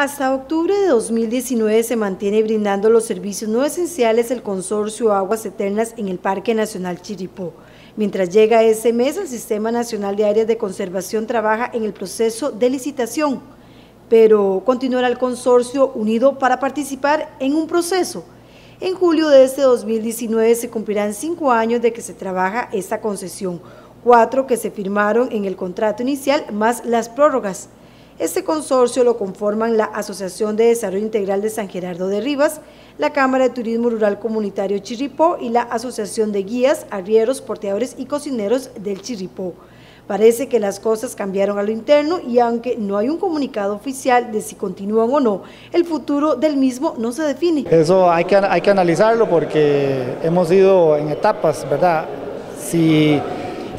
Hasta octubre de 2019 se mantiene brindando los servicios no esenciales el consorcio Aguas Eternas en el Parque Nacional Chiripó. Mientras llega ese mes, el Sistema Nacional de Áreas de Conservación trabaja en el proceso de licitación, pero continuará el consorcio unido para participar en un proceso. En julio de este 2019 se cumplirán cinco años de que se trabaja esta concesión, cuatro que se firmaron en el contrato inicial más las prórrogas. Este consorcio lo conforman la Asociación de Desarrollo Integral de San Gerardo de Rivas, la Cámara de Turismo Rural Comunitario Chirripó y la Asociación de Guías, Arrieros, Porteadores y Cocineros del Chirripó. Parece que las cosas cambiaron a lo interno y aunque no hay un comunicado oficial de si continúan o no, el futuro del mismo no se define. Eso hay que, hay que analizarlo porque hemos ido en etapas, ¿verdad? Si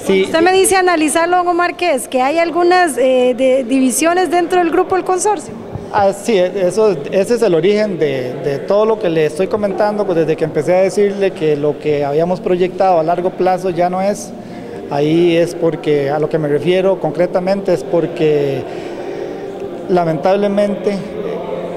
Usted me dice analizarlo, Hugo Márquez, que hay algunas eh, divisiones dentro del grupo del consorcio. Ah, sí, eso, ese es el origen de, todo lo que le estoy comentando, pues desde que empecé a decirle que lo que habíamos proyectado a largo plazo ya no es, ahí es porque, a lo que me refiero concretamente, es porque lamentablemente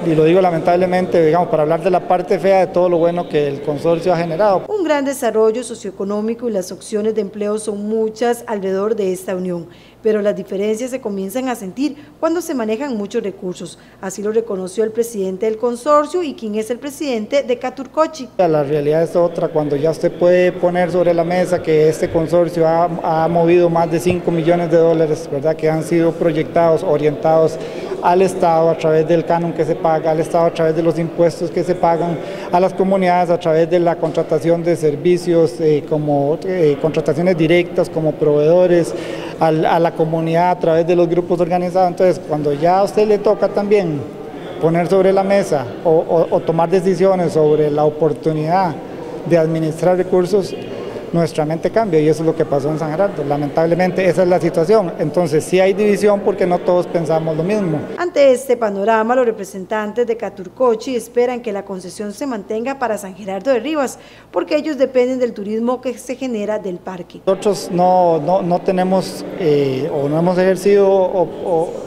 y lo digo lamentablemente, digamos, para hablar de la parte fea de todo lo bueno que el consorcio ha generado. Un gran desarrollo socioeconómico y las opciones de empleo son muchas alrededor de esta unión, pero las diferencias se comienzan a sentir cuando se manejan muchos recursos. Así lo reconoció el presidente del consorcio y quien es el presidente de Caturcochi. La realidad es otra, cuando ya usted puede poner sobre la mesa que este consorcio ha, ha movido más de 5 millones de dólares, ¿verdad? que han sido proyectados, orientados al Estado a través del canon que se paga, al Estado a través de los impuestos que se pagan, a las comunidades a través de la contratación de servicios eh, como eh, contrataciones directas como proveedores, a la comunidad a través de los grupos organizados. Entonces, cuando ya a usted le toca también poner sobre la mesa o tomar decisiones sobre la oportunidad de administrar recursos, nuestra mente cambia y eso es lo que pasó en San Gerardo. Lamentablemente esa es la situación. Entonces sí hay división porque no todos pensamos lo mismo. Ante este panorama, los representantes de Caturcochi esperan que la concesión se mantenga para San Gerardo de Rivas porque ellos dependen del turismo que se genera del parque. Nosotros no, no, no tenemos eh, o no hemos ejercido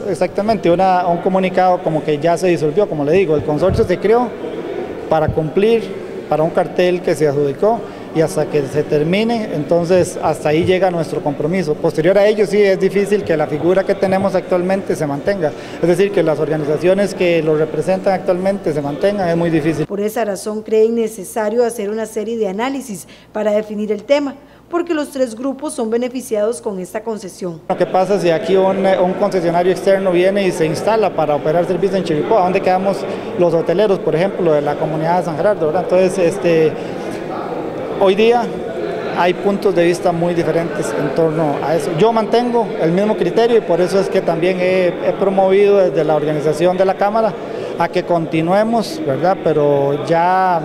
exactamente una, un comunicado como que ya se disolvió, como le digo, el consorcio se creó para cumplir para un cartel que se adjudicó y hasta que se termine, entonces hasta ahí llega nuestro compromiso. Posterior a ello sí es difícil que la figura que tenemos actualmente se mantenga, es decir, que las organizaciones que lo representan actualmente se mantengan, es muy difícil. Por esa razón creen necesario hacer una serie de análisis para definir el tema, porque los tres grupos son beneficiados con esta concesión. ¿Qué pasa si aquí un, concesionario externo viene y se instala para operar servicios en Chiripó? ¿A dónde quedamos los hoteleros, por ejemplo, de la comunidad de San Gerardo? Entonces, este, Hoy día hay puntos de vista muy diferentes en torno a eso. Yo mantengo el mismo criterio y por eso es que también he, promovido desde la organización de la Cámara a que continuemos, ¿verdad? Pero ya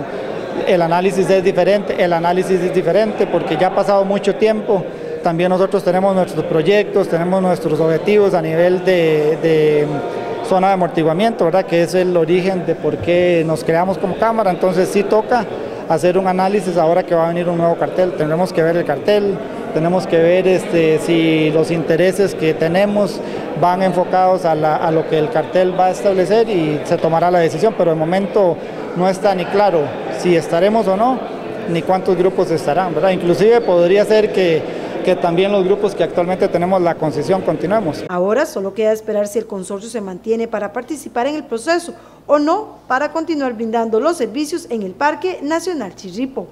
el análisis es diferente, el análisis es diferente porque ya ha pasado mucho tiempo. También nosotros tenemos nuestros proyectos, tenemos nuestros objetivos a nivel de, de zona de amortiguamiento, ¿verdad? Que es el origen de por qué nos creamos como Cámara. Entonces sí toca hacer un análisis ahora que va a venir un nuevo cartel. Tendremos que ver el cartel, tenemos que ver este, si los intereses que tenemos van enfocados a, lo que el cartel va a establecer y se tomará la decisión, pero de momento no está ni claro si estaremos o no, ni cuántos grupos estarán, ¿verdad? Inclusive podría ser que que también los grupos que actualmente tenemos la concesión continuemos. Ahora solo queda esperar si el consorcio se mantiene para participar en el proceso o no para continuar brindando los servicios en el Parque Nacional Chirripo.